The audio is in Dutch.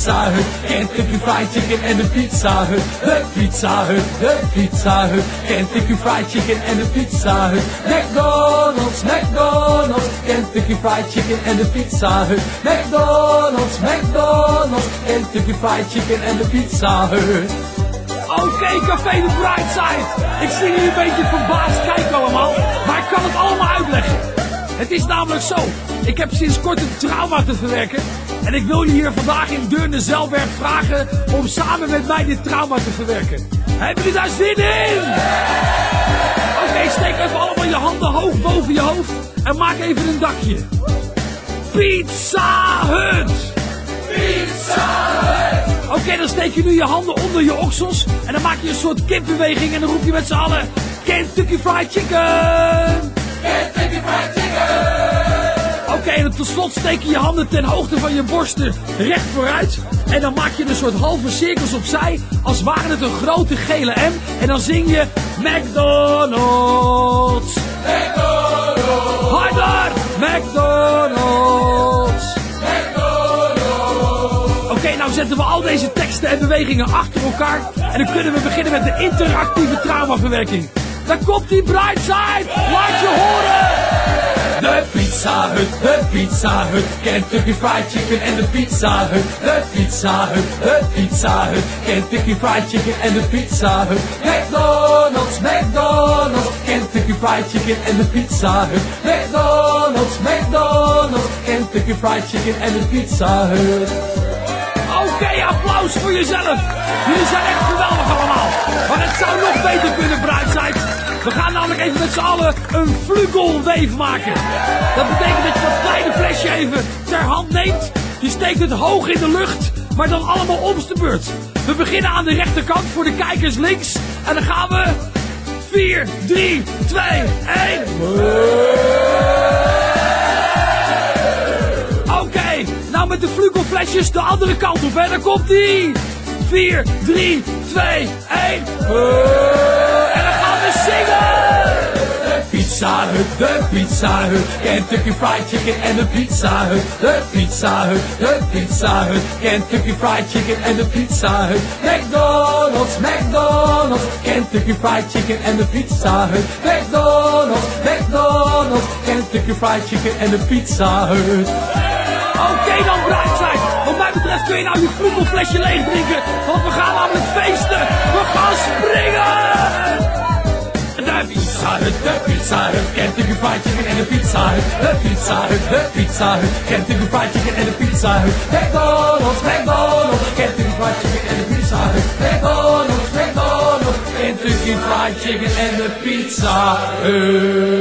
Pizza Hut. Kentucky Fried Chicken en de Pizza Hut. De Pizza Hut, de Pizza Hut. Kentucky Fried Chicken en de Pizza Hut. McDonald's, McDonald's. Kentucky Fried Chicken en de Pizza Hut. McDonald's, McDonald's. Kentucky Fried Chicken en de Pizza Hut. Oké, Café de Brightside. Ik zie jullie een beetje verbaasd kijken allemaal. Maar ik kan het allemaal uitleggen. Het is namelijk zo. Ik heb sinds kort een trauma te verwerken. En ik wil jullie hier vandaag in Deurne Zelberg vragen om samen met mij dit trauma te verwerken. Hebben jullie daar zin in? Oké, steek even allemaal je handen hoog boven je hoofd en maak even een dakje. Pizza Hut! Oké, dan steek je nu je handen onder je oksels. En dan maak je een soort kipbeweging. En dan roep je met z'n allen: Kentucky Fried Chicken! Tot slot steek je je handen ten hoogte van je borsten recht vooruit. En dan maak je een soort halve cirkels opzij. Als ware het een grote gele M. En dan zing je McDonald's. McDonald's, Harder! McDonald's! Oké, nou zetten we al deze teksten en bewegingen achter elkaar. En dan kunnen we beginnen met de interactieve traumaverwerking. Daar komt die Brightside! Laat je horen! De Pizza Hut, de Pizza Hut, Kentucky Fried Chicken en de Pizza Hut. De Pizza Hut, de Pizza Hut, Kentucky Fried Chicken en de Pizza Hut. McDonald's, McDonald's, Kentucky Fried Chicken en de Pizza Hut. McDonald's, McDonald's, Kentucky Fried Chicken en de Pizza Hut. Oké, applaus voor jezelf. Jullie zijn echt geweldig allemaal. Maar het zou nog beter kunnen, Brightside. Even met z'n allen een vlugelweef maken. Dat betekent dat je dat kleine flesje even ter hand neemt. Je steekt het hoog in de lucht, maar dan allemaal om de beurt. We beginnen aan de rechterkant voor de kijkers links. En dan gaan we 4, 3, 2, 1. Oké, nou met de vlugelflesjes de andere kant op. En dan komt die. 4, 3, 2, 1. En dan gaan we zingen. Pizza Hut, de Pizza Hut, Kentucky Fried Chicken en de Pizza Hut. De Pizza Hut, de Pizza Hut, Kentucky Fried Chicken en de Pizza Hut. McDonald's, McDonald's, Kentucky Fried Chicken en de Pizza Hut. McDonald's, McDonald's, Kentucky Fried Chicken en de Pizza Hut. Oké dan, Brightside. Wat mij betreft kun je nou je vloegelflesje leeg drinken. Want we gaan namelijk feesten. Pizza Hut, Kentucky Fried Chicken en de Pizza Hut. De Pizza Hut, de Pizza Hut, Kentucky Fried Chicken en de Pizza Hut. McDonald's, McDonald's, Kentucky Fried Chicken en de Pizza Hut. McDonald's, McDonald's, Kentucky Fried Chicken en de Pizza Hut.